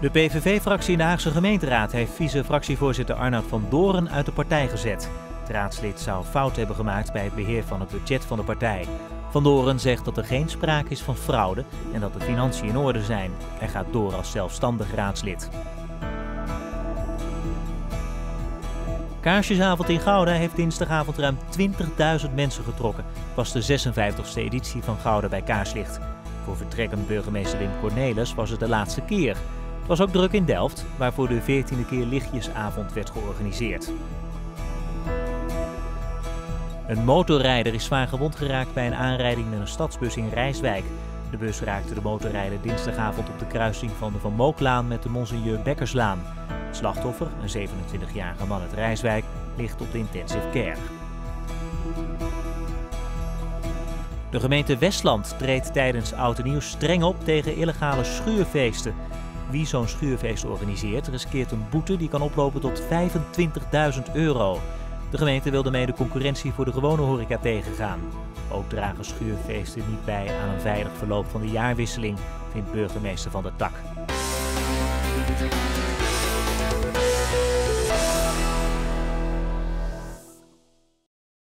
De PVV-fractie in de Haagse gemeenteraad heeft vice-fractievoorzitter Arnoud van Doren uit de partij gezet. Het raadslid zou fout hebben gemaakt bij het beheer van het budget van de partij. Van Doren zegt dat er geen sprake is van fraude en dat de financiën in orde zijn. Hij gaat door als zelfstandig raadslid. Kaarsjesavond in Gouda heeft dinsdagavond ruim 20.000 mensen getrokken. Het was de 56e editie van Gouda bij Kaarslicht. Voor vertrekkend burgemeester Wim Cornelis was het de laatste keer. Het was ook druk in Delft, waar voor de 14e keer lichtjesavond werd georganiseerd. Een motorrijder is zwaar gewond geraakt bij een aanrijding met een stadsbus in Rijswijk. De bus raakte de motorrijder dinsdagavond op de kruising van de Van Mooklaan met de Monseigneur Bekkerslaan. Slachtoffer, een 27-jarige man uit Rijswijk, ligt op de intensive care. De gemeente Westland treedt tijdens Oud en Nieuw streng op tegen illegale schuurfeesten. Wie zo'n schuurfeest organiseert, riskeert een boete die kan oplopen tot 25.000 euro. De gemeente wil daarmee de concurrentie voor de gewone horeca tegengaan. Ook dragen schuurfeesten niet bij aan een veilig verloop van de jaarwisseling, vindt burgemeester van der Tak.